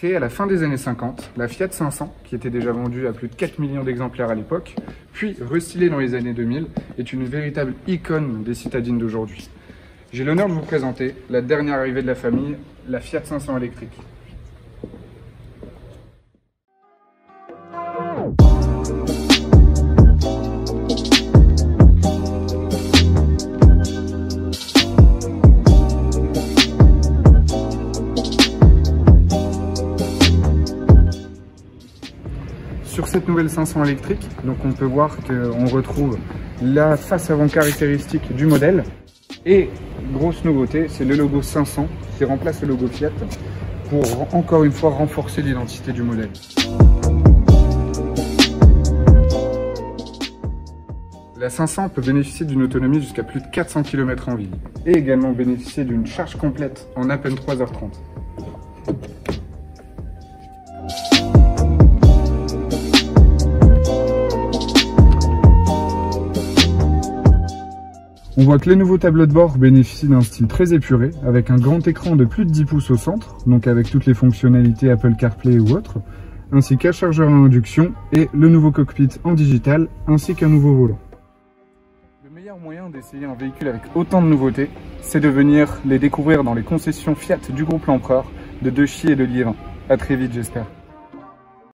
Créée à la fin des années 50, la Fiat 500, qui était déjà vendue à plus de 4 millions d'exemplaires à l'époque, puis restylée dans les années 2000, est une véritable icône des citadines d'aujourd'hui. J'ai l'honneur de vous présenter la dernière arrivée de la famille, la Fiat 500 électrique. Sur cette nouvelle 500 électrique, on peut voir qu'on retrouve la face avant caractéristique du modèle. Et grosse nouveauté, c'est le logo 500 qui remplace le logo Fiat pour encore une fois renforcer l'identité du modèle. La 500 peut bénéficier d'une autonomie jusqu'à plus de 400 km en ville et également bénéficier d'une charge complète en à peine 3h30. On voit que les nouveaux tableaux de bord bénéficient d'un style très épuré, avec un grand écran de plus de 10 pouces au centre, donc avec toutes les fonctionnalités Apple CarPlay ou autres, ainsi qu'un chargeur à induction et le nouveau cockpit en digital, ainsi qu'un nouveau volant. Le meilleur moyen d'essayer un véhicule avec autant de nouveautés, c'est de venir les découvrir dans les concessions Fiat du groupe L'Empereur de Dechy et de Liévin. A très vite j'espère.